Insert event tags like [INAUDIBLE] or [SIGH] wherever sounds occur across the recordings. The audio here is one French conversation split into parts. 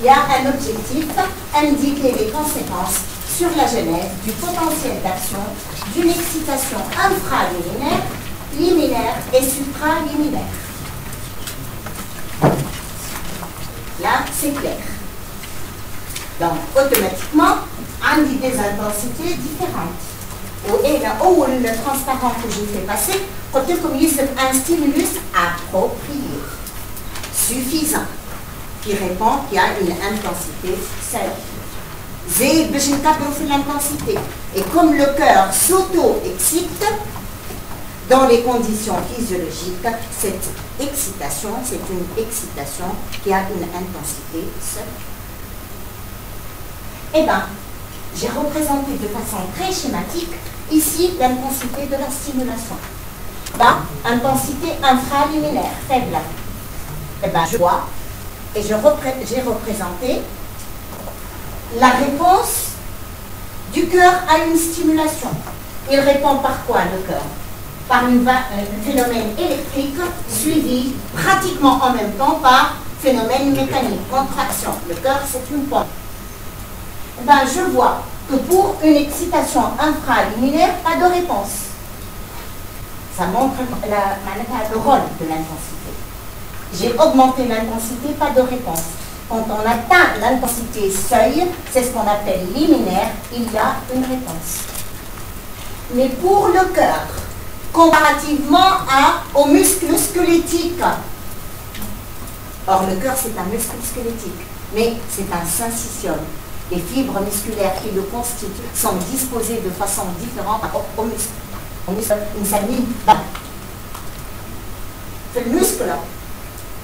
il y a un objectif, indiquer les conséquences sur la genèse du potentiel d'action d'une excitation infraliminaire, liminaire et supraliminaire. Là, c'est clair. Donc, automatiquement, on des intensités différentes. Où le transparent que j'ai fait passer, côté comme un stimulus approprié, suffisant, qui répond qu'il y a une intensité seule. J'ai l'intensité. Et comme le cœur s'auto-excite, dans les conditions physiologiques, cette excitation, c'est une excitation qui a une intensité seule. Eh bien, j'ai représenté de façon très schématique ici l'intensité de la stimulation. Là, intensité infraliminaire, faible. Eh bien, je vois, et j'ai représenté la réponse du cœur à une stimulation. Il répond par quoi le cœur? Par un phénomène électrique suivi pratiquement en même temps par phénomène mécanique, contraction. Le cœur, c'est une pompe. Eh ben, je vois que pour une excitation infraliminaire, pas de réponse. Ça montre le rôle de l'intensité. J'ai augmenté l'intensité, pas de réponse. Quand on atteint l'intensité seuil, c'est ce qu'on appelle liminaire, il y a une réponse. Mais pour le cœur, comparativement à, au muscle squelettique, or le cœur c'est un muscle squelettique, mais c'est un syncytium. Les fibres musculaires qui le constituent sont disposées de façon différente au muscle. Au muscle, une famille, C'est le muscle,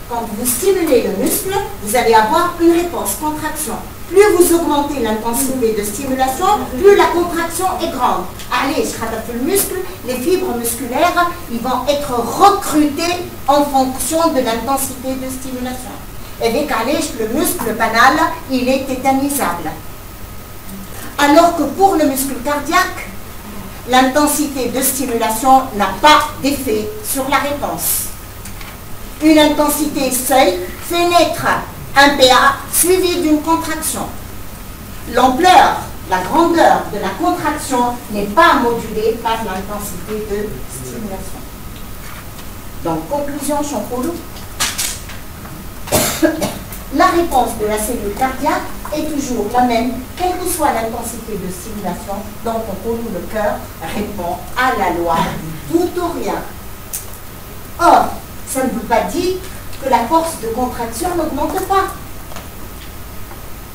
quand vous stimulez le muscle, vous allez avoir une réponse, contraction. Plus vous augmentez l'intensité de stimulation, plus la contraction est grande. Allez, je le muscle, les fibres musculaires, ils vont être recrutées en fonction de l'intensité de stimulation. Et avec le muscle banal, il est tétanisable. Alors que pour le muscle cardiaque, l'intensité de stimulation n'a pas d'effet sur la réponse une intensité seuil fait naître un PA suivi d'une contraction. L'ampleur, la grandeur de la contraction n'est pas modulée par l'intensité de stimulation. Donc, conclusion Champoulou. [COUGHS] la réponse de la cellule cardiaque est toujours la même, quelle que soit l'intensité de stimulation. Donc, on le cœur répond à la loi du tout ou rien. Or, ça ne veut pas dire que la force de contraction n'augmente pas.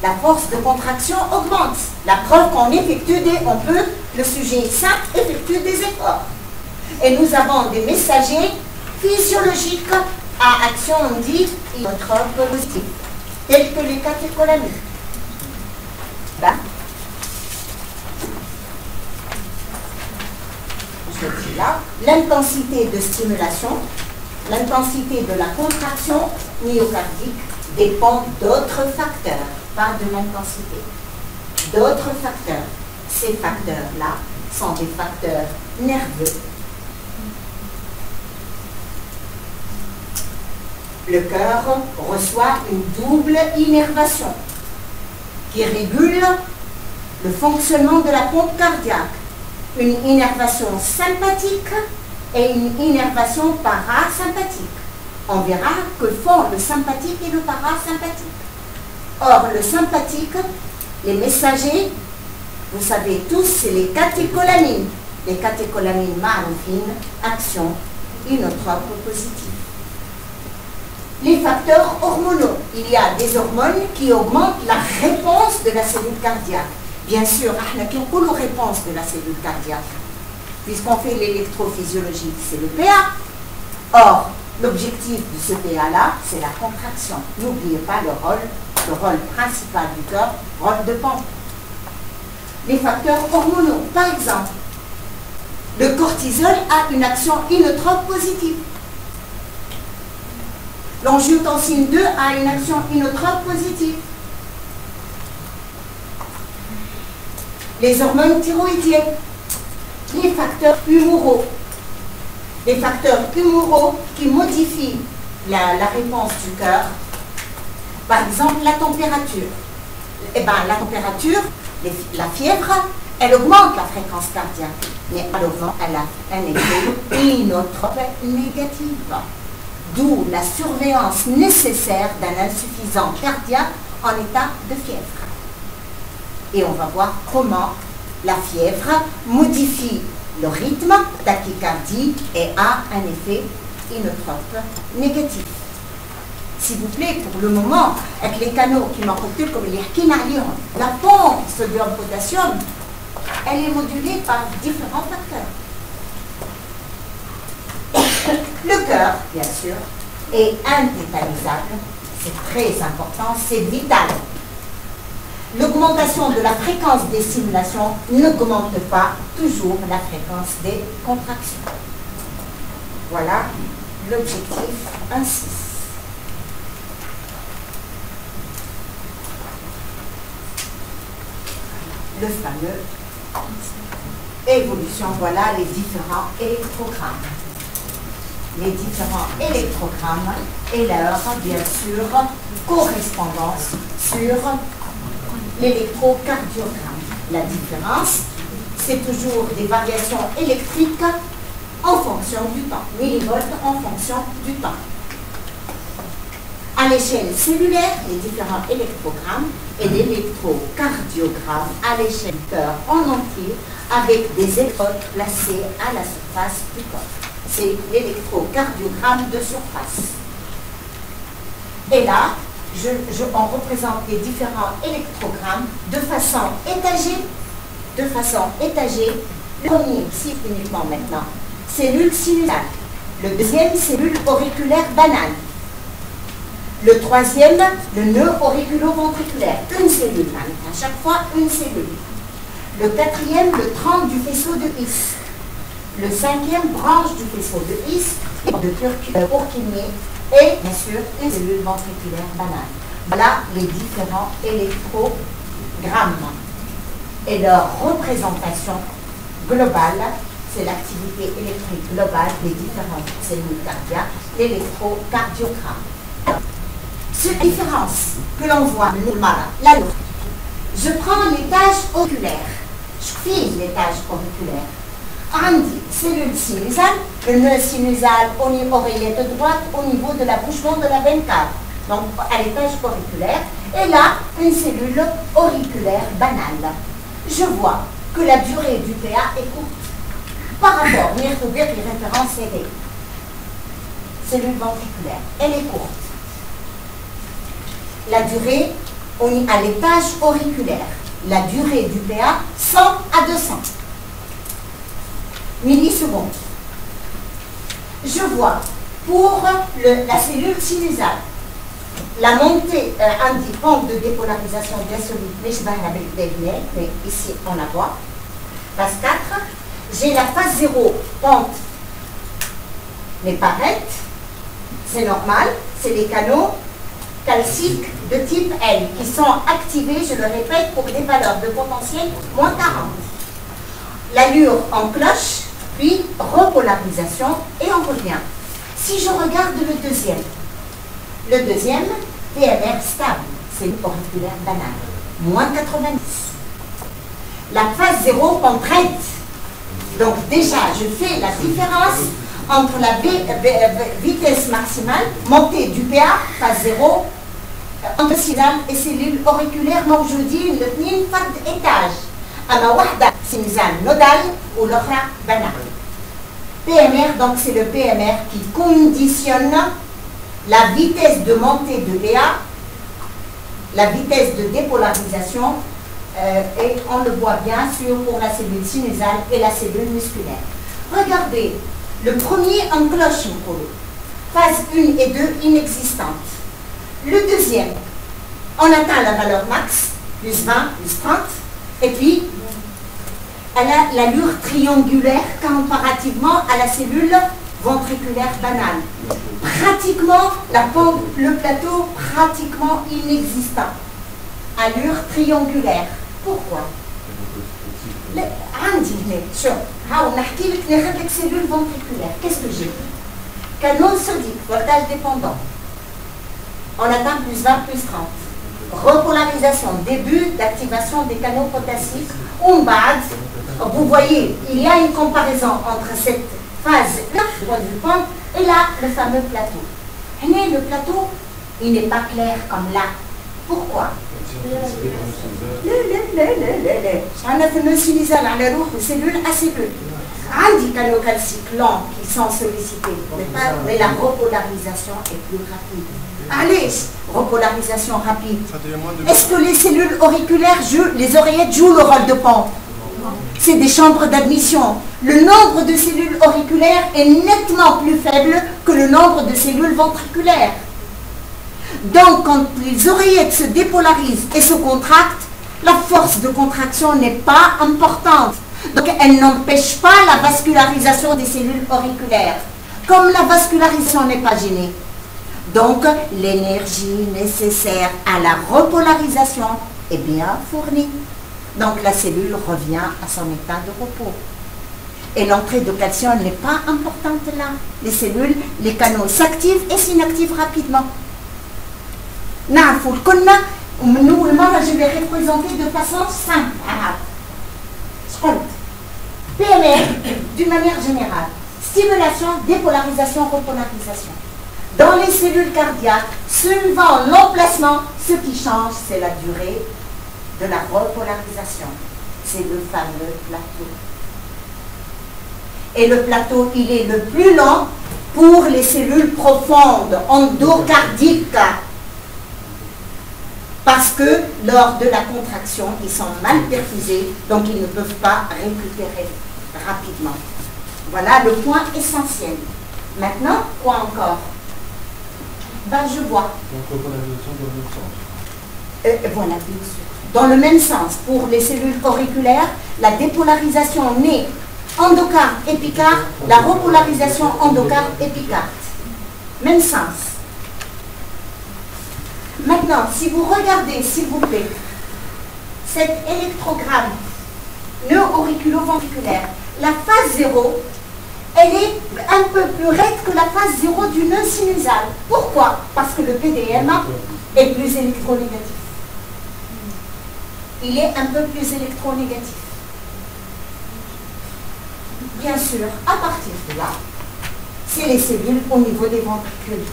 La force de contraction augmente. La preuve qu'on effectue des, on peut, le sujet sain effectue des efforts. Et nous avons des messagers physiologiques à action, on dit, inotrope positive, tels que les catécholamines. Là, l'intensité de stimulation l'intensité de la contraction myocardique dépend d'autres facteurs, pas de l'intensité. D'autres facteurs. Ces facteurs-là sont des facteurs nerveux. Le cœur reçoit une double innervation qui régule le fonctionnement de la pompe cardiaque. Une innervation sympathique et une innervation parasympathique. On verra que font le sympathique et le parasympathique. Or, le sympathique, les messagers, vous savez tous, c'est les catécholamines. Les catécholamines maroufines, action inotrope positive. Les facteurs hormonaux. Il y a des hormones qui augmentent la réponse de la cellule cardiaque. Bien sûr, réponse de la cellule cardiaque puisqu'on fait l'électrophysiologie, c'est le PA. Or, l'objectif de ce PA-là, c'est la contraction. N'oubliez pas le rôle, le rôle principal du corps, rôle de pompe. Les facteurs hormonaux, par exemple, le cortisol a une action inotrope positive. L'angiotensine 2 a une action inotrope positive. Les hormones thyroïdiennes les facteurs humoraux. Les facteurs humoraux qui modifient la, réponse du cœur Par exemple, la température. Eh ben, la température, la fièvre, elle augmente la fréquence cardiaque, mais augmente, elle a un effet inotrope négatif. D'où la surveillance nécessaire d'un insuffisant cardiaque en état de fièvre. Et on va voir comment la fièvre modifie le rythme tachycardie et a un effet inotrope négatif. S'il vous plaît, pour le moment, avec les canaux qui m'ont comme les la pompe sodium-potassium, elle est modulée par différents facteurs. Le cœur, bien sûr, est indétalisable. C'est très important, c'est vital. L'augmentation de la fréquence des simulations n'augmente pas toujours la fréquence des contractions. Voilà l'objectif 1.6. Le fameux évolution, voilà les différents électrogrammes. Les différents électrogrammes et leur, bien sûr, correspondance sur l'électrocardiogramme. La différence, c'est toujours des variations électriques en fonction du temps, millivolts en fonction du temps. À l'échelle cellulaire, les différents électrogrammes et l'électrocardiogramme à l'échelle cœur en entier avec des électrodes placées à la surface du corps. C'est l'électrocardiogramme de surface. Et là, je, on représente les différents électrogrammes de façon étagée, de façon étagée. Le premier, ici uniquement maintenant, cellule sinusale. Le deuxième, cellule auriculaire banane. Le troisième, le nœud auriculo-ventriculaire. Une cellule, à chaque fois une cellule. Le quatrième, le tronc du faisceau de His. Le cinquième, branche du faisceau de His, de Purkinje et bien sûr une cellule ventriculaire banale. Voilà les différents électrogrammes. Et leur représentation globale, c'est l'activité électrique globale des différentes cellules cardiaques, l'électrocardiogramme. Cette différence que l'on voit, la je prends l'étage oculaire, je file l'étage auriculaire. Andy, cellule sinusale, le nœud sinusal au niveau oreillette droite au niveau de l'accouchement de la veine cave, donc à l'étage auriculaire, et là, une cellule auriculaire banale. Je vois que la durée du PA est courte par rapport, à les références serrées. Cellule ventriculaire, elle est courte. La durée, on est à l'étage auriculaire. La durée du PA, 100 à 200 millisecondes. Je vois pour la cellule sinusale, la montée euh, indique de dépolarisation bien solide, mais ici on la voit. Phase 4, j'ai la phase 0, pente, mais pareil, c'est normal, c'est les canaux calciques de type L qui sont activés, je le répète, pour des valeurs de potentiel moins 40. L'allure en cloche, puis repolarisation et on revient. Si je regarde le deuxième, le deuxième, PMR stable, c'est une auriculaire banale, moins 90. La phase 0 contrainte. Donc déjà, je fais la différence entre la vitesse maximale, montée du PA, phase 0, entre et cellules auriculaires موجودين الاثنين فرد étage. أما واحدة sinusale nodale ou l'autre banale. PMR, donc c'est le PMR qui conditionne la vitesse de montée de PA, la vitesse de dépolarisation, euh, et on le voit bien sûr pour la cellule sinusale et la cellule musculaire. Regardez, le premier en cloche phase 1 et 2 inexistantes. Le deuxième, on atteint la valeur max, plus 20, plus 30, et puis elle a l'allure triangulaire comparativement à la cellule ventriculaire banale. Pratiquement, la pompe, le plateau, pratiquement inexistant. Allure triangulaire. Pourquoi عندي شوف هاو نحكي لك ناخذ لك cellule ventriculaire qu'est-ce que j'ai canal sodique voltage dépendant on atteint plus 20, plus 30. repolarisation, début d'activation des canaux potassiques, base, vous voyez, il y a une comparaison entre cette phase-là, du point de et là, le fameux plateau. Mais le plateau, il n'est pas clair comme là. Pourquoi? On a fait cellule à cellule grandi qu'un local cyclone qui sont sollicités, mais, mais la repolarisation est plus rapide. Allez, repolarisation rapide. Est-ce que les cellules auriculaires jouent, les oreillettes jouent le rôle de pompe? C'est des chambres d'admission. Le nombre de cellules auriculaires est nettement plus faible que le nombre de cellules ventriculaires. Donc, quand les oreillettes se dépolarisent et se contractent, la force de contraction n'est pas importante. Donc elle n'empêche pas la vascularisation des cellules auriculaires. Comme la vascularisation n'est pas gênée. Donc l'énergie nécessaire à la repolarisation est bien fournie. Donc la cellule revient à son état de repos. Et l'entrée de calcium n'est pas importante là. Les cellules, les canaux s'activent et s'inactivent rapidement. Nous, je vais représenter de façon simple. Ah, d'une manière générale stimulation, dépolarisation, repolarisation. Dans les cellules cardiaques, suivant l'emplacement, ce qui change, c'est la durée de la repolarisation. C'est le fameux plateau. Et le plateau, il est le plus lent pour les cellules profondes, endocardiques parce que lors de la contraction, ils sont mal perfusés, donc ils ne peuvent pas récupérer rapidement. Voilà le point essentiel. Maintenant, quoi encore? Ben, Je vois. Donc, dans le même sens. Euh, voilà, bien sûr. Dans le même sens, pour les cellules auriculaires, la dépolarisation naît endocarde épicarde, la repolarisation endocarde épicarde. Même sens. Maintenant, si vous regardez, s'il vous plaît, cet électrogramme nœud-auriculo-ventriculaire, la phase 0, elle est un peu plus raide que la phase 0 du nœud sinusal. Pourquoi? Parce que le PDM est plus électronégatif. Il est un peu plus électronégatif. Bien sûr, à partir de là, c'est les cellules au niveau des ventricules.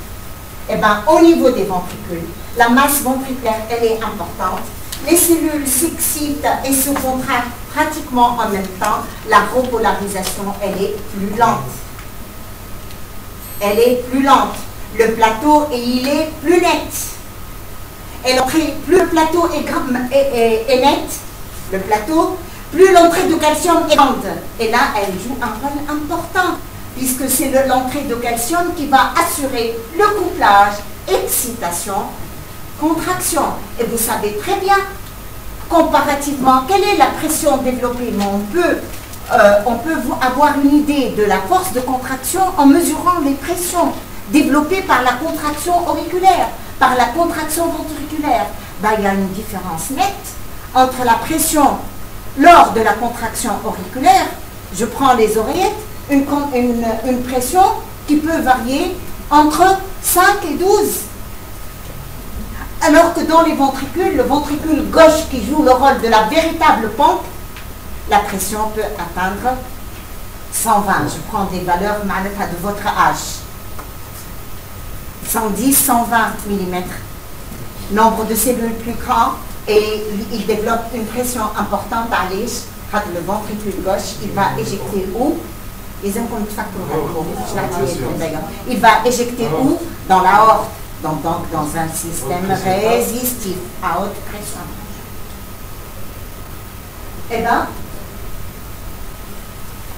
Eh bien, au niveau des ventricules, la masse ventriculaire, elle est importante. Les cellules s'excitent et se contractent pratiquement en même temps. La repolarisation, elle est plus lente. Elle est plus lente. Le plateau, il est plus net. Et plus le plateau est, est net, le plateau, plus l'entrée de calcium est grande. Et là, elle joue un rôle important, puisque c'est l'entrée de calcium qui va assurer le couplage, excitation contraction. Et vous savez très bien, comparativement, quelle est la pression développée? On peut, euh, avoir une idée de la force de contraction en mesurant les pressions développées par la contraction auriculaire, par la contraction ventriculaire. Ben, il y a une différence nette entre la pression lors de la contraction auriculaire, je prends les oreillettes, une pression qui peut varier entre 5 et 12 alors que dans les ventricules, le ventricule gauche qui joue le rôle de la véritable pompe, la pression peut atteindre 120. Je prends des valeurs de votre âge. 110, 120 mm. Nombre de cellules plus grand et il développe une pression importante à l'âge. Le ventricule gauche, il va éjecter où? Il va éjecter où? Dans la donc, dans un système résistif à haute pression. Eh bien,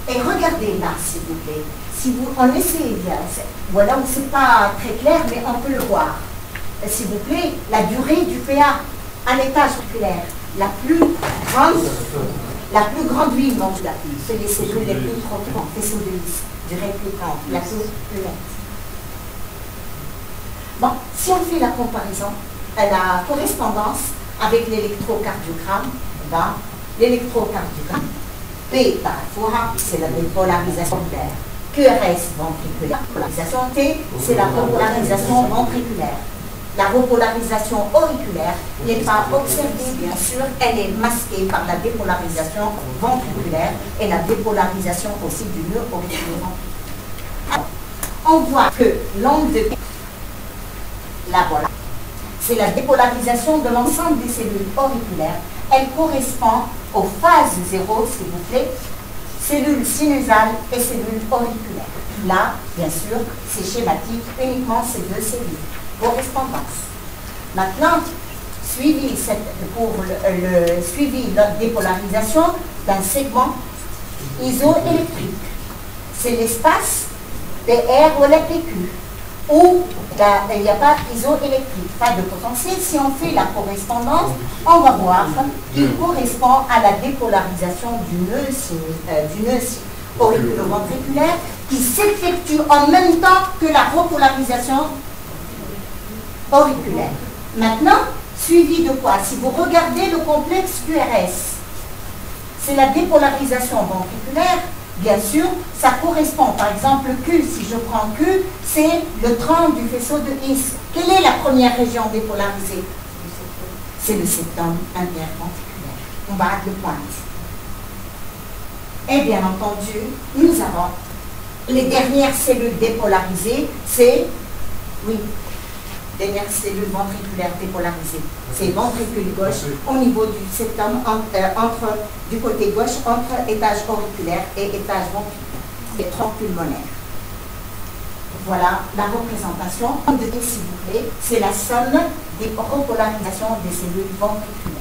et regardez là, s'il vous plaît. Si vous, on essaie, voilà c'est pas très clair, mais on peut le voir. S'il vous plaît, la durée du PA à l'étage circulaire, la plus grande, la plus grande vie c'est les cellules les plus profondes, de lisse, durée plus grande, la plus lente. Bon, si on fait la comparaison, la correspondance avec l'électrocardiogramme, ben, l'électrocardiogramme, P par fois, c'est la dépolarisation d'air. QRS ventriculaire, polarisation T, c'est la polarisation ventriculaire. la repolarisation auriculaire n'est pas observée, bien sûr, elle est masquée par la dépolarisation ventriculaire et la dépolarisation aussi du nœud auriculaire. On voit que l'onde de la voilà, c'est la dépolarisation de l'ensemble des cellules auriculaires. Elle correspond aux phases zéro, s'il vous plaît, cellules sinusales et cellules auriculaires. Là, bien sûr, c'est schématique, uniquement ces deux cellules. Correspondance. Maintenant, suivi suivi de dépolarisation d'un segment isoélectrique. C'est l'espace PR ou la PQ où il n'y a pas isoélectrique, pas de potentiel. Si on fait la correspondance, on va voir qu'il correspond à la dépolarisation du nœud, euh, du nœud auriculo-ventriculaire qui s'effectue en même temps que la repolarisation auriculaire. Maintenant, suivi de quoi? Si vous regardez le complexe QRS, c'est la dépolarisation ventriculaire Bien sûr, ça correspond, par exemple, Q, si je prends Q, c'est le tronc du faisceau de His. Quelle est la première région dépolarisée C'est le septum interventriculaire. On va le pointe. Et bien entendu, nous avons les dernières cellules dépolarisées, c'est, oui, dernière cellule ventriculaire dépolarisée. C'est ventricule gauche au niveau du septum, euh, entre, du côté gauche, entre étage auriculaire et étage ventriculaire, et tronc pulmonaire. Voilà la représentation. S'il vous plaît, c'est la somme des repolarisations des cellules ventriculaires.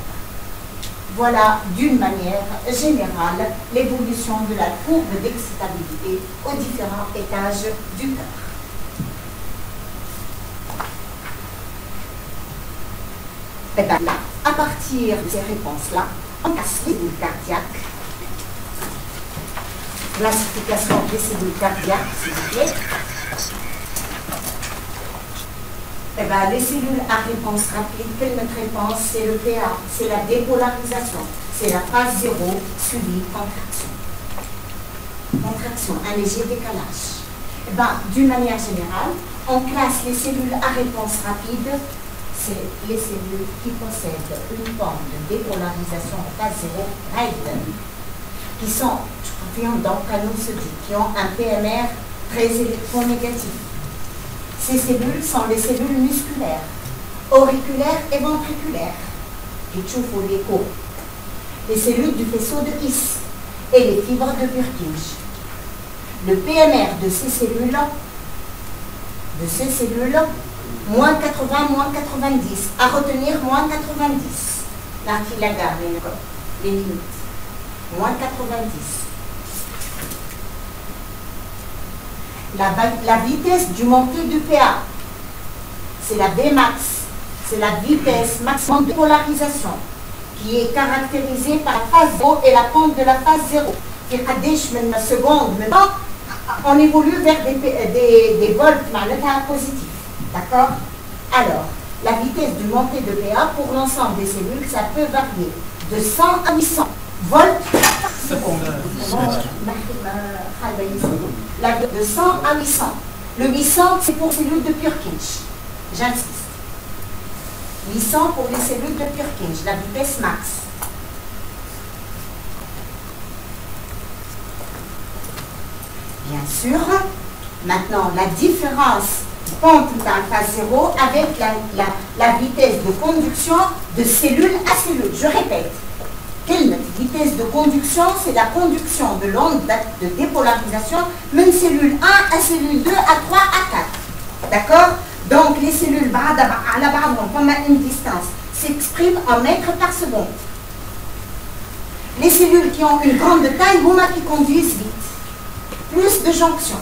Voilà d'une manière générale l'évolution de la courbe d'excitabilité aux différents étages du cœur. Et bien là, à partir de ces réponses-là, on casse les cellules cardiaques. Classification des cellules cardiaques, s'il vous plaît. Bien, les cellules à réponse rapide, quelle notre réponse? C'est le PA, c'est la dépolarisation, c'est la phase zéro suivie contraction. Contraction, un léger décalage. Eh bien, d'une manière générale, on classe les cellules à réponse rapide c'est les cellules qui possèdent une forme de dépolarisation phase zéro règle, qui sont, je confirme qui ont un PMR très électronégatif. Ces cellules sont les cellules musculaires, auriculaires et ventriculaires, qui chauffent l'écho. Les cellules du faisceau de His et les fibres de Purkinje. Le PMR de ces cellules, de ces cellules moins 80, moins 90. À retenir, moins 90. Là, qui la garde, les limites. Moins 90. La, vitesse du montée du PA, c'est la Vmax. C'est la vitesse maximum de polarisation qui est caractérisée par la phase 0 et la pente de la phase 0. Qui radèche même la seconde, on évolue vers des, euh, des, des volts, positifs. D'accord? Alors, la vitesse de montée de PA pour l'ensemble des cellules, ça peut varier de 100 à 800 volts par seconde. de 100 à 800. Le 800, c'est pour les cellules de Purkinje. J'insiste. 800 pour les cellules de Purkinje, la vitesse max. Bien sûr, maintenant, la différence pente d'un phase zéro avec la, vitesse de conduction de cellule à cellule. Je répète, quelle vitesse de conduction? C'est la conduction de l'onde de dépolarisation, même cellule 1 à cellule 2 à 3 à 4. D'accord? Donc les cellules à la barre, pendant une distance, s'expriment en mètres par seconde. Les cellules qui ont une grande taille, vont qui conduisent vite. Plus de jonctions.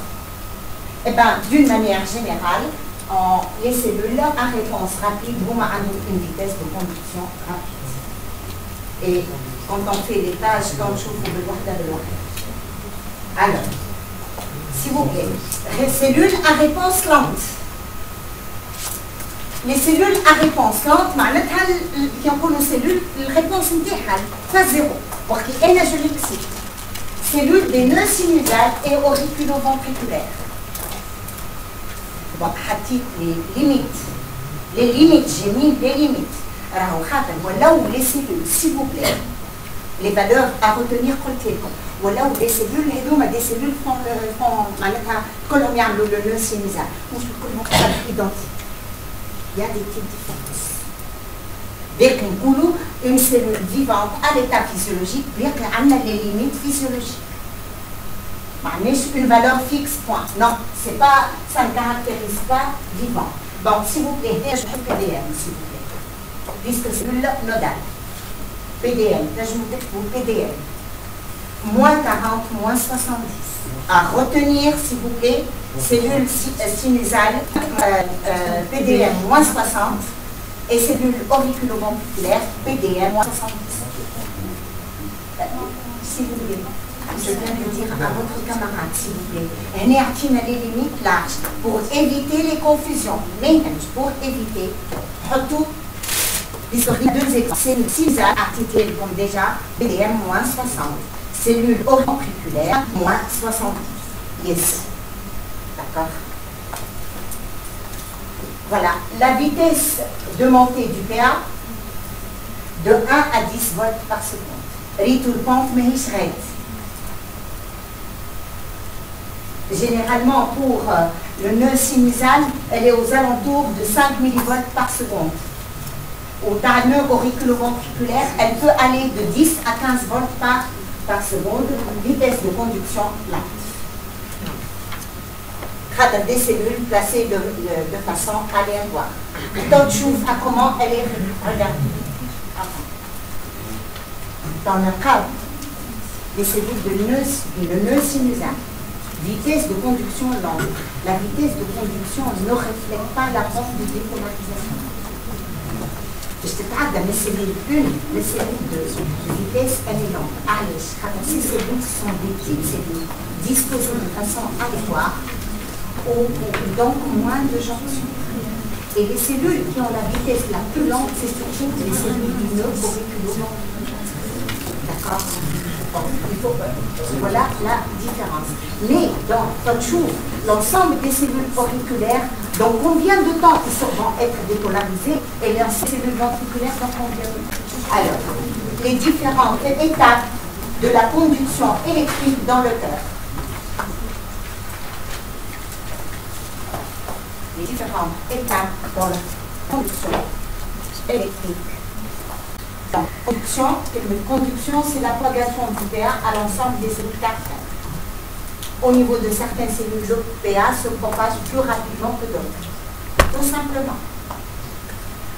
Eh bien, d'une manière générale, les cellules à réponse rapide vont avoir une vitesse de conduction rapide. Et quand on fait les tâches comme je vous le de Alors, s'il vous plaît, les cellules à réponse lente. Les cellules à réponse lente, une cellule, la réponse est phase zéro. Parce qu'il y a Cellules des nœuds sinusales et auriculo-ventriculaires. Donc, les limites Les limites, j'ai mis les limites. Alors, là où les cellules, s'il vous plaît, les valeurs à retenir côté voilà où les cellules les deux des cellules font font معناتها كلهم يعملوا le nœud sinusal مش كلهم identiques il y a des petites différences ديك نقولوا une cellule vivante à l'état physiologique bien qu'elle a les limites n'est une valeur fixe, point. Non, ça ne caractérise pas vivant. Donc, s'il vous plaît, je PDM, s'il vous plaît, puisque c'est une nodale. PDM, là je vous pour PDM. Moins 40, moins 70. À retenir, s'il vous plaît, cellule euh, sinusale, euh, euh, PDM moins 60, et cellule auriculoventriculaire, PDM moins 70. S'il vous plaît je viens de dire à votre camarade, s'il vous plaît, on a les limites larges pour éviter les confusions. Mais pour éviter, surtout, les deux cellule sinusale articulée comme déjà, PDM moins 60 cellule auriculaire, moins 70. Yes. D'accord Voilà. La vitesse de montée du PA, de 1 à 10 volts par seconde. Ritourpante rate. Généralement, pour euh, le nœud sinusal, elle est aux alentours de 5 millivolts par seconde. Au nœud auriculoventriculaire, elle peut aller de 10 à 15 volts par par seconde, vitesse de conduction lente. Grade des cellules placées de, de, façon aléatoire. Choses à comment elle est regardée. Dans le cas des cellules de nœud, nœud sinusal, vitesse de conduction lente. La vitesse de conduction ne reflète pas la forme de dépolarisation. تتعدى من cellules 1 للسيلول 2 vitesse elle est lente علاش خاطر ces cellules sont des petites cellules disposées de façon aléatoire ou donc moins de jonctions et les cellules qui ont la vitesse la plus lente c'est surtout les cellules du nœud auriculo d'accord Voilà la différence. Mais dans votre l'ensemble des cellules auriculaires, dans combien de temps ils vont être dépolarisées et les cellules ventriculaires dans combien de temps? Alors, les différentes étapes de la conduction électrique dans le cœur. Les différentes étapes dans la conduction électrique conduction, conduction, c'est la propagation du PA à l'ensemble des cellules cardiaques. Au niveau de certaines cellules, le PA se propage plus rapidement que d'autres. Tout simplement.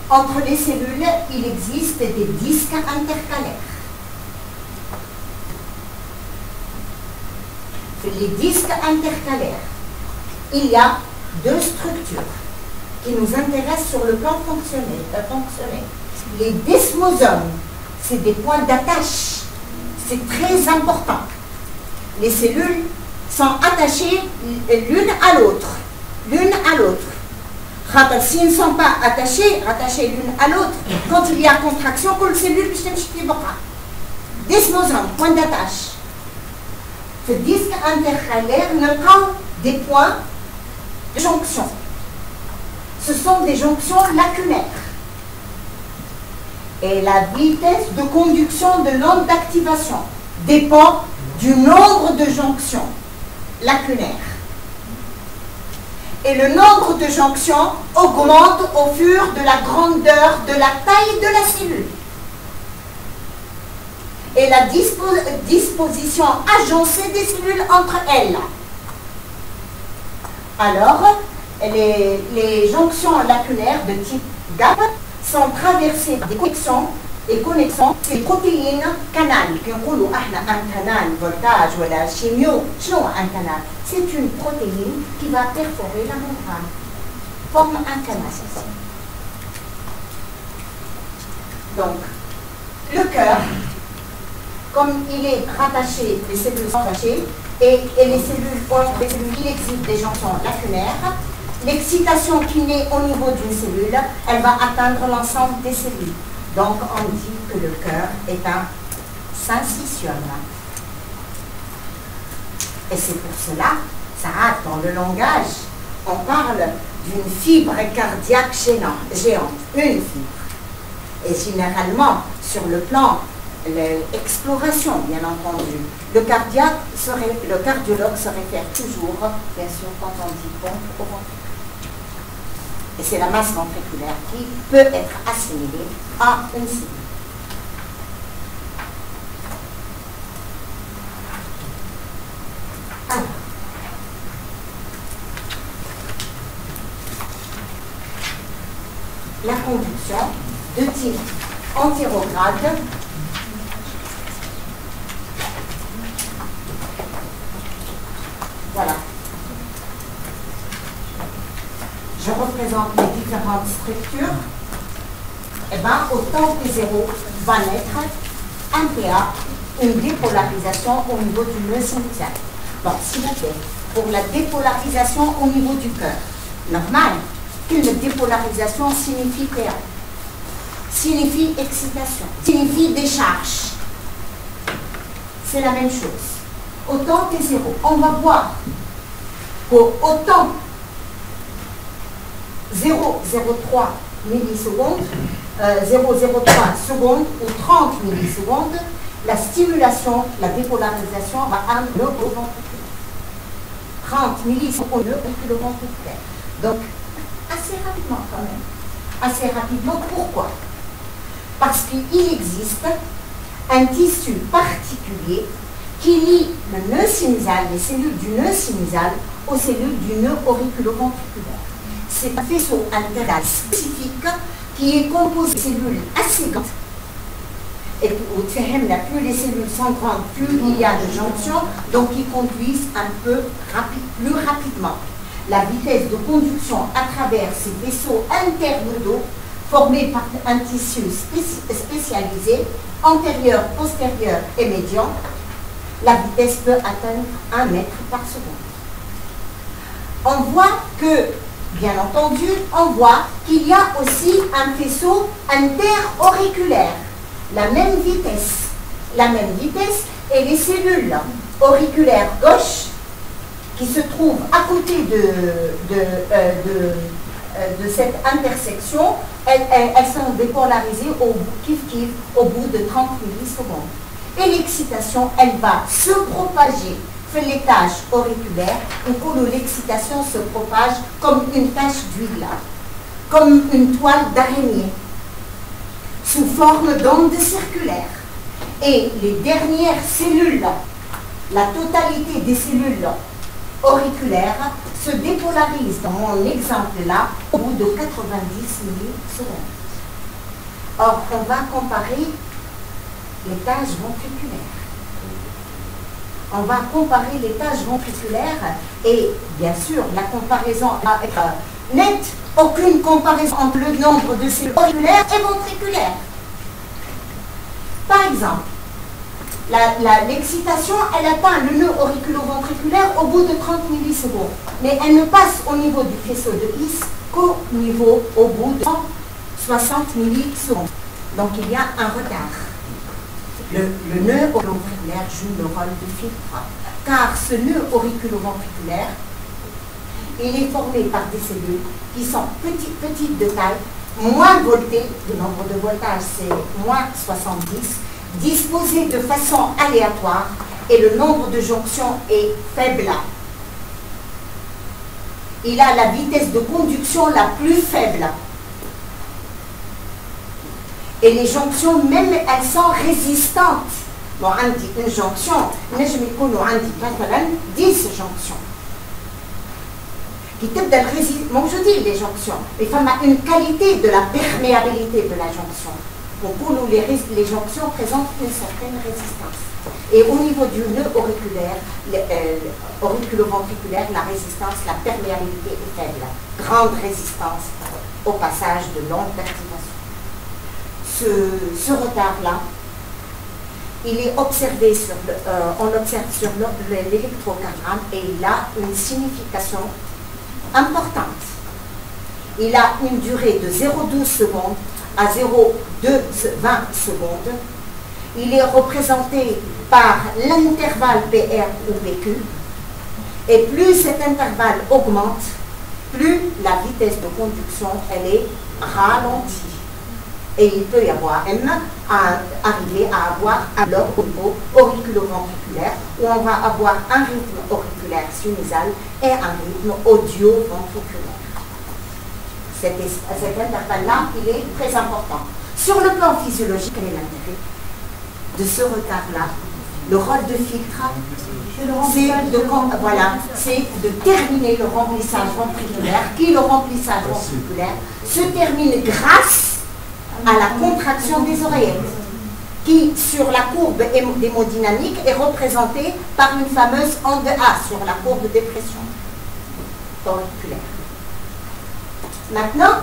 Entre les cellules, il existe des disques intercalaires. Les disques intercalaires, il y a deux structures qui nous intéressent sur le plan fonctionnel. Euh, fonctionnel les desmosomes, c'est des points d'attache. C'est très important. Les cellules sont attachées l'une à l'autre. L'une à l'autre. S'ils ne sont pas attachés, rattachés l'une à l'autre, quand il y a contraction, que les cellules Desmosome, point d'attache. Ce disque intercalaire ne des points de jonction. Ce sont des jonctions lacunaires et la vitesse de conduction de l'onde d'activation dépend du nombre de jonctions lacunaires. Et le nombre de jonctions augmente au fur de la grandeur de la taille de la cellule. Et la disposition agencée des cellules entre elles. Alors, les, les jonctions lacunaires de type GAP sont traversées des connexions et connexions ces protéines canal كنقولوا احنا un canal voltage ولا chimio شنو un canal c'est une protéine qui va perforer la membrane forme un canal donc le cœur comme il est rattaché les cellules sont rattachées et, et les cellules les cellules il existe des jonctions lacunaires L'excitation qui naît au niveau d'une cellule, elle va atteindre l'ensemble des cellules. Donc on dit que le cœur est un syncytium. Et c'est pour cela, ça a dans le langage, on parle d'une fibre cardiaque géante, une fibre. Et généralement, sur le plan l'exploration, bien entendu. Le, cardiologue se réfère toujours, bien sûr, quand on dit pompe au ventricule. Et c'est la masse ventriculaire qui peut être assimilée à une cible. la conduction de type antérograde Voilà. Je représente les différentes structures. Eh bien, au temps P0 va naître un PA, une dépolarisation au niveau du nœud sinutial. Bon, s'il vous plaît, pour la dépolarisation au niveau du cœur, normal, une dépolarisation signifie PA, signifie excitation, signifie décharge. C'est la même chose autant que 0. On va voir qu'autant 0,03 millisecondes, 0,03 secondes ou 30 millisecondes, la stimulation, la dépolarisation va à le ventriculaire. 30 millisecondes le ventriculaire. Donc, assez rapidement quand même. Assez rapidement, pourquoi? Parce qu'il existe un tissu particulier qui lie le nœud sinusal, les cellules du nœud sinusal, aux cellules du nœud auriculoventriculaire. C'est un faisceau interne spécifique qui est composé de cellules assez grandes. Et plus les cellules sont grandes, plus il y a de jonctions, donc ils conduisent un peu plus rapidement. La vitesse de conduction à travers ces vaisseaux internes formés par un tissu spécialisé, antérieur, postérieur et médian, la vitesse peut atteindre 1 mètre par seconde. On voit que, bien entendu, on voit qu'il y a aussi un faisceau interauriculaire, la même vitesse, la même vitesse, et les cellules auriculaires gauches qui se trouvent à côté de, euh, euh, cette intersection, elles, sont dépolarisées au, au bout de 30 millisecondes. Et l'excitation, elle va se propager les taches auriculaires ou que l'excitation se propage comme une tache d'huile, comme une toile d'araignée, sous forme d'ondes circulaires. Et les dernières cellules, la totalité des cellules auriculaires se dépolarisent, dans mon exemple là, au bout de 90 millisecondes. Or, on va comparer les tâches ventriculaires. On va comparer les tâches ventriculaires et bien sûr la comparaison va être nette. Aucune comparaison entre le nombre de cellules auriculaires et ventriculaires. Par exemple, l'excitation, elle atteint le nœud auriculo-ventriculaire au bout de 30 millisecondes. Mais elle ne passe au niveau du faisceau de His qu'au niveau, au bout de 60 millisecondes. Donc il y a un retard. Le, nœud auriculoventriculaire joue le rôle de filtre, car ce nœud auriculoventriculaire, il est formé par des cellules qui sont petites, de taille, moins voltées, le nombre de voltage c'est moins 70, disposées de façon aléatoire et le nombre de jonctions est faible. Il a la vitesse de conduction la plus faible. Et les jonctions, même elles sont résistantes. Bon, dit une jonction, mais je m'écoute, on dit 10 jonctions. Qui تبدا Bon, je dis les jonctions les femmes ont une qualité de la perméabilité de la jonction pour nous les, les jonctions présentent une certaine résistance et au niveau du nœud auriculaire euh, auriculo-ventriculaire la résistance la perméabilité est faible grande résistance au passage de longues perturbations ce, retard-là, il est observé sur le, euh, on l'observe sur l'électrocardiogramme et il a une signification importante. Il a une durée de 0,12 secondes à 0,220 secondes. Il est représenté par l'intervalle PR ou PQ. Et plus cet intervalle augmente, plus la vitesse de conduction elle est ralentie. Et il peut y avoir même à arriver à avoir un bloc au niveau auriculo-ventriculaire où on va avoir un rythme auriculaire sinusal et un rythme audio-ventriculaire. Cet, cet intervalle-là, il est très important. Sur le plan physiologique, quel est l'intérêt de ce retard-là Le rôle de filtre, c'est de, voilà, de terminer le remplissage ventriculaire, qui le remplissage ventriculaire? Se termine grâce à la contraction des oreillettes, qui sur la courbe hémodynamique est représentée par une fameuse onde A sur la courbe de pression auriculaire. Maintenant,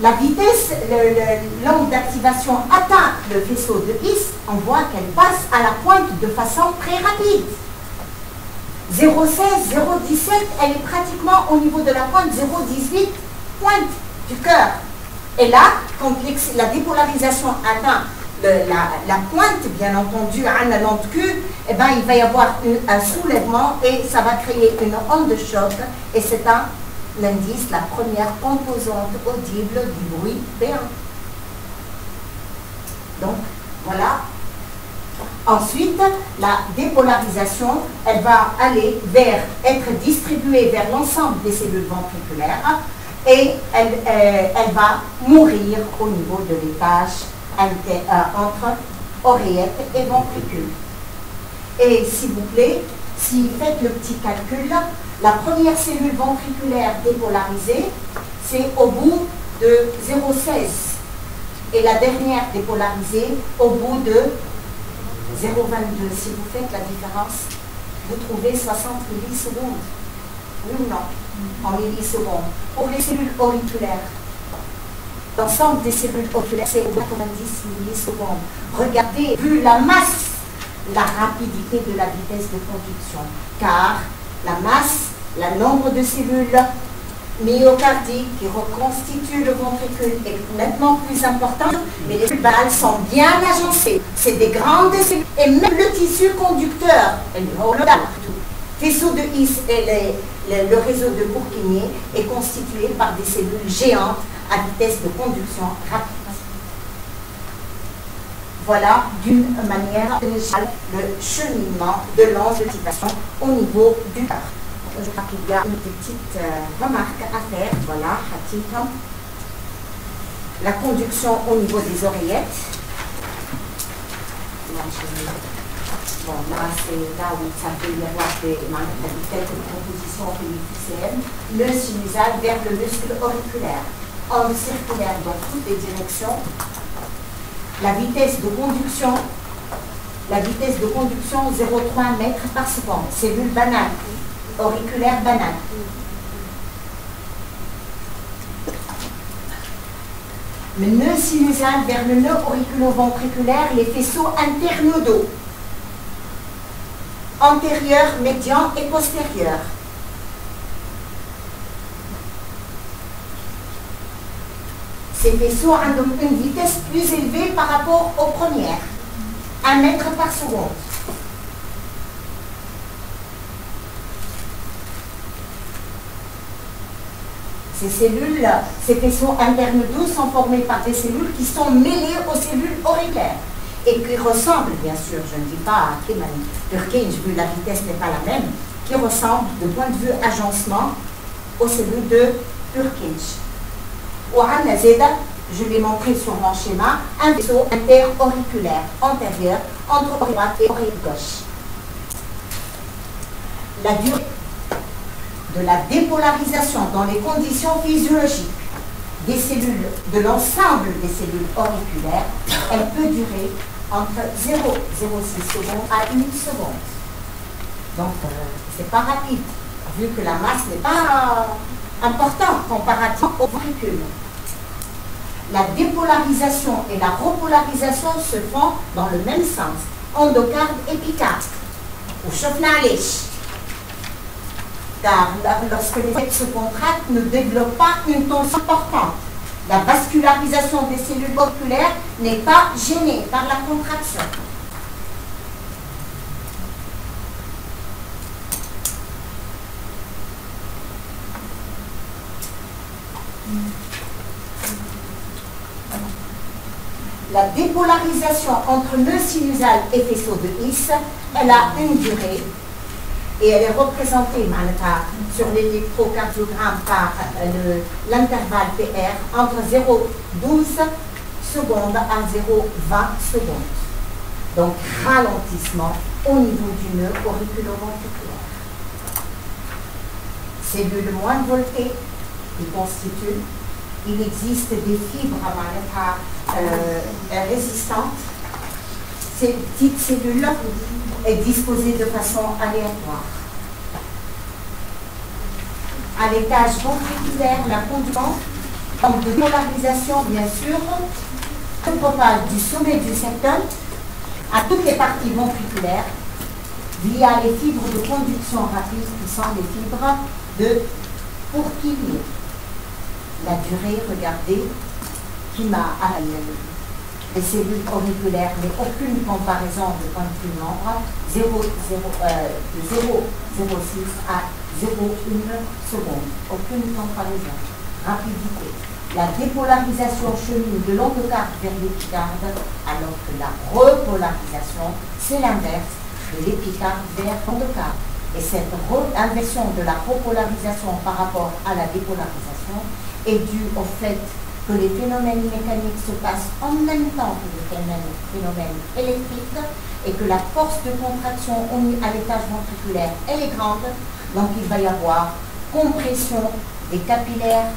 la vitesse, l'angle d'activation atteint le vaisseau de His, on voit qu'elle passe à la pointe de façon très rapide. 0,16, 0,17, elle est pratiquement au niveau de la pointe 0,18, pointe du cœur. Et là, quand la dépolarisation atteint la, pointe, bien entendu, à la lente Q, eh ben, il va y avoir un soulèvement et ça va créer une onde de choc. Et c'est un l'indice, la première composante audible du bruit B1. Donc, voilà. Ensuite, la dépolarisation, elle va aller vers, être distribuée vers l'ensemble des cellules ventriculaires et elle, euh, elle va mourir au niveau de l'étage euh, entre oreillette et ventricule. Et s'il vous plaît, si vous faites le petit calcul, la première cellule ventriculaire dépolarisée, c'est au bout de 0,16. Et la dernière dépolarisée au bout de 0,22. Si vous faites la différence, vous trouvez 60 millisecondes. Oui ou non? En millisecondes. Pour les cellules auriculaires, l'ensemble des cellules auriculaires, c'est 90 millisecondes. Regardez, vu la masse, la rapidité de la vitesse de conduction. Car la masse, le nombre de cellules myocardiques qui reconstituent le ventricule est nettement plus important, mais les cellules sont bien agencées. C'est des grandes cellules. Et même le tissu conducteur, le faisceau de His et le réseau de Purkinje est constitué par des cellules géantes à vitesse de conduction rapide. Voilà d'une manière générale le cheminement de l'angioplastie au niveau du cœur. Je crois qu'il y a une petite euh, remarque à faire. Voilà, La conduction au niveau des oreillettes. Bon, là, c'est là où ça peut y avoir des, quelques propositions phéniciciennes. Le sinusal vers le muscle auriculaire. En circulaire dans toutes les directions la vitesse de conduction, la vitesse de conduction 0,3 mètres par seconde, cellule banane, auriculaire banane. Le nœud sinusal vers le nœud auriculo-ventriculaire, les faisceaux internodaux, antérieur, médian et postérieur. Ces vaisseaux ont une vitesse plus élevée par rapport aux premières, 1 mètre par seconde. Ces cellules, ces vaisseaux internes doux sont formés par des cellules qui sont mêlées aux cellules auriculaires et qui ressemblent, bien sûr, je ne dis pas à Purkinje, vu la vitesse n'est pas la même, qui ressemblent de point de vue agencement aux cellules de Purkinje je l'ai montré sur mon schéma, un vaisseau interauriculaire antérieur entre oreille droite et oreille gauche. La durée de la dépolarisation dans les conditions physiologiques des cellules, de l'ensemble des cellules auriculaires, elle peut durer entre 0,06 secondes à 1 seconde. Donc, euh, c'est pas rapide, vu que la masse n'est pas important comparativement au véhicule. La dépolarisation et la repolarisation se font dans le même sens, endocarde épicarde, ou chauffnalish. Car lorsque les se contractent, ne développent pas une tension importante. La vascularisation des cellules oculaires n'est pas gênée par la contraction. La dépolarisation entre nœud sinusal et faisceau de His, elle a une durée et elle est représentée sur l'électrocardiogramme par euh, l'intervalle PR entre 0,12 secondes à 0,20 secondes. Donc ralentissement au niveau du nœud auriculoventriculaire. Cellules moins voltées qui constituent. Il existe des fibres euh, résistantes. Ces petites cellules est disposée de façon aléatoire. À l'étage ventriculaire, la conduite donc de polarisation, bien sûr, se propage du sommet du septum à toutes les parties ventriculaires via les fibres de conduction rapide qui sont les fibres de Purkinje. La durée, regardez, qui m'a les cellules auriculaires, mais aucune comparaison de point vue nombre, 0, 0, euh, de 0,06 à 0,1 seconde. Aucune comparaison. Rapidité. La dépolarisation chemine de l'endocarde vers l'épicarde, alors que la repolarisation, c'est l'inverse de l'épicarde vers l'endocarde. Et cette inversion de la repolarisation par rapport à la dépolarisation est due au fait que les phénomènes mécaniques se passent en même temps que les phénomènes électriques et que la force de contraction à l'étage ventriculaire, elle est grande, donc il va y avoir compression des capillaires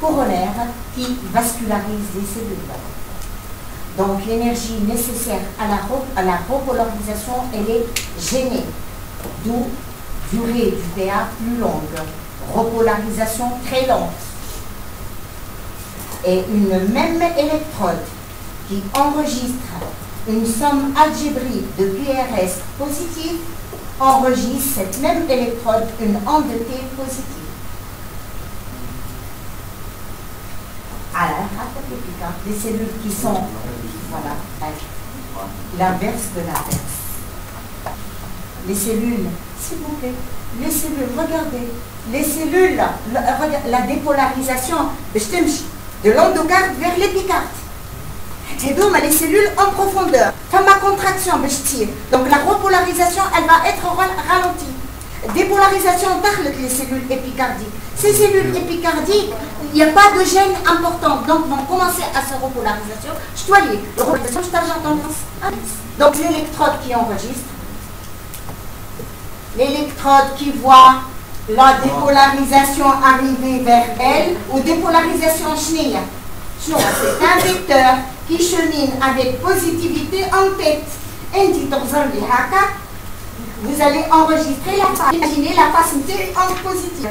coronaires qui vascularisent les cellules. Donc l'énergie nécessaire à la, repolarisation, elle est gênée, d'où durée du PA plus longue, repolarisation très lente et une même électrode qui enregistre une somme algébrique de PRS positive enregistre cette même électrode une onde T positive. Alors, les cellules qui sont, voilà, l'inverse de l'inverse. Les cellules, s'il vous plaît, les cellules, regardez, les cellules, la, la dépolarisation, je de l'endocarde vers l'épicarde. Donc les cellules en profondeur. Comme ma contraction, Donc la repolarisation, elle va être ralentie. Dépolarisation tarde les cellules épicardiques. Ces cellules épicardiques, il n'y a pas de gène important. Donc vont commencer à se repolarisation. Je dois lire. Repolarisation, je Donc l'électrode qui enregistre. L'électrode qui voit la dépolarisation arrivée vers elle ou dépolarisation chenille. C'est un vecteur qui chemine avec positivité en tête. Vous allez enregistrer la face. Imaginez la face en positive.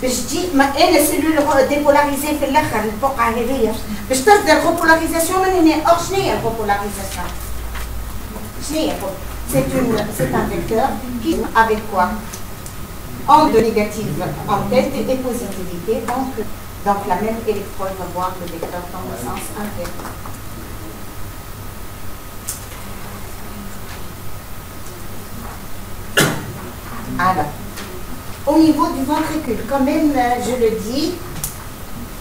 Je dis, ma une cellule dépolarisée في الاخر البقعه هذيا باش تصدر repolarisation من هنا or شنو هي repolarisation شنو هي c'est un vecteur qui, avec quoi? Onde négative en tête et positivité, donc, donc la même électrode va voir le vecteur dans le sens inverse. Alors, au niveau du ventricule, quand même, je le dis,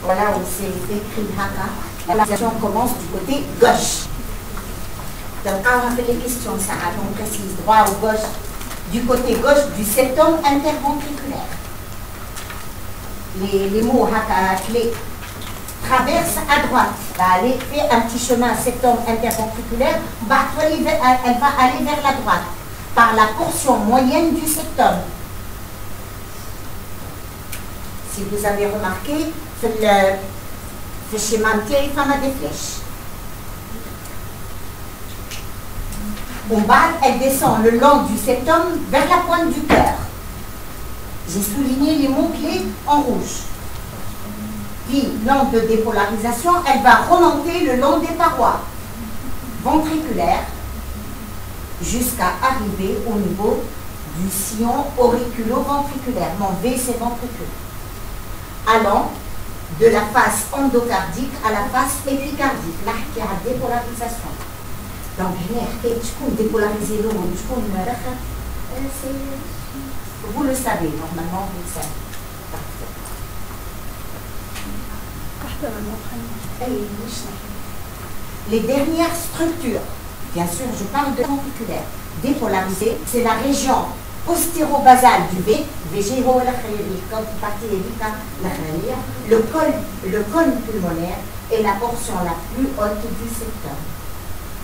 voilà où c'est écrit Haka, la navigation commence du côté gauche. Donc, quand on fait les questions, ça on précise droit ou gauche, du côté gauche du septum interventriculaire. Les, mots clés traverse à droite, va aller faire un petit chemin septum interventriculaire, elle va aller vers la droite, par la portion moyenne du septum. Si vous avez remarqué, le, schéma il femme des flèches. Bas, elle descend le long du septum vers la pointe du cœur. J'ai souligné les mots-clés en rouge. Puis, l'onde de dépolarisation, elle va remonter le long des parois ventriculaires jusqu'à arriver au niveau du sillon auriculo-ventriculaire. Mon V, c'est ventricule. Allant de la face endocardique à la face épicardique. Vous le savez, normalement. Les dernières structures, bien sûr, je parle de ventriculaire, dépolarisée, c'est la région postéro-basale du V, le col, le col pulmonaire est la portion la plus haute du secteur.